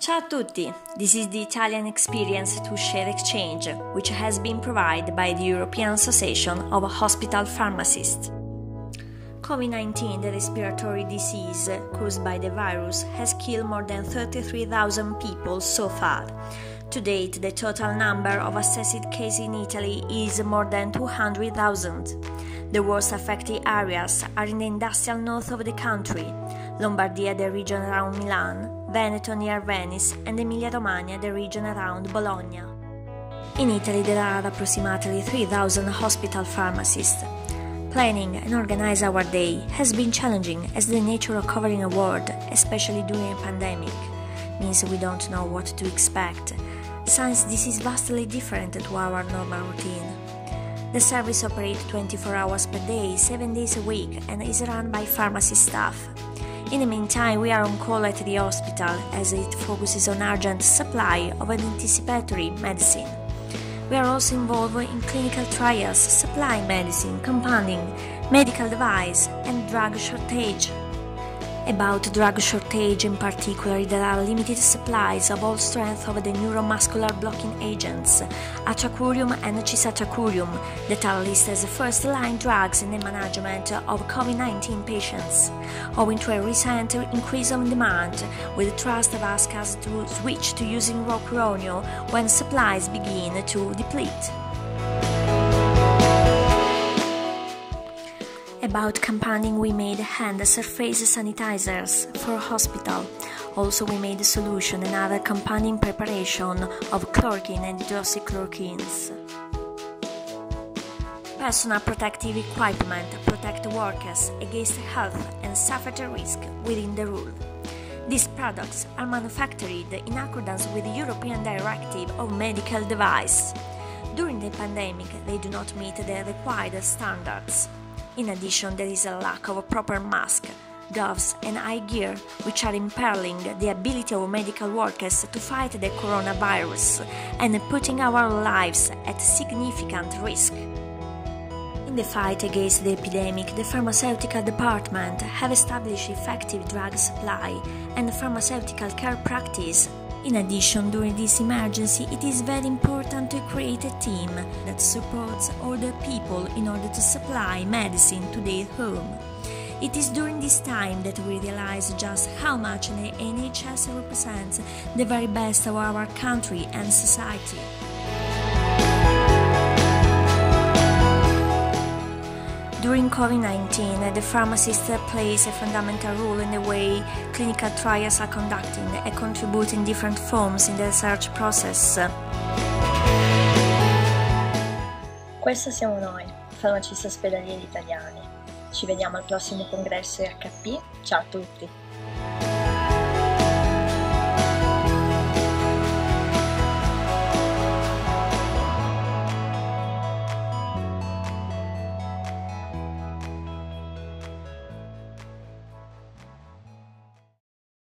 Ciao a tutti! This is the Italian experience to share exchange, which has been provided by the European Association of Hospital Pharmacists. COVID 19, the respiratory disease caused by the virus, has killed more than 33,000 people so far. To date, the total number of assessed cases in Italy is more than 200,000. The worst affected areas are in the industrial north of the country, Lombardia, the region around Milan, Veneto near Venice, and Emilia-Romagna, the region around Bologna. In Italy, there are approximately 3,000 hospital pharmacists. Planning and organize our day has been challenging as the nature of covering a ward, especially during a pandemic, means we don't know what to expect, since this is vastly different to our normal routine. The service operates 24 hours per day, 7 days a week, and is run by pharmacy staff. In the meantime, we are on call at the hospital as it focuses on urgent supply of an anticipatory medicine. We are also involved in clinical trials, supply medicine, compounding, medical device, and drug shortage. About drug shortage in particular, there are limited supplies of all strength of the neuromuscular blocking agents, atracurium and cisatracurium, that are listed as first-line drugs in the management of COVID-19 patients. Owing to a recent increase of demand, with trust us to switch to using rocuronium when supplies begin to deplete. About compounding, we made hand surface sanitizers for hospital. Also, we made a solution and other preparation of chloroquine and hydroxychloroquines. Personal protective equipment protect workers against health and safety risk within the rule. These products are manufactured in accordance with the European Directive of Medical Device. During the pandemic, they do not meet the required standards. In addition, there is a lack of a proper mask, gloves, and eye gear, which are imperiling the ability of medical workers to fight the coronavirus and putting our lives at significant risk. In the fight against the epidemic, the pharmaceutical department have established effective drug supply and pharmaceutical care practice in addition, during this emergency, it is very important to create a team that supports other people in order to supply medicine to their home. It is during this time that we realize just how much the NHS represents the very best of our country and society. During COVID 19, the pharmacist plays a fundamental role in the way clinical trials are conducted and contribute in different forms in the research process. Questo siamo noi, farmacisti ospedalieri italiani. Ci vediamo al prossimo congresso IHP. Ciao a tutti!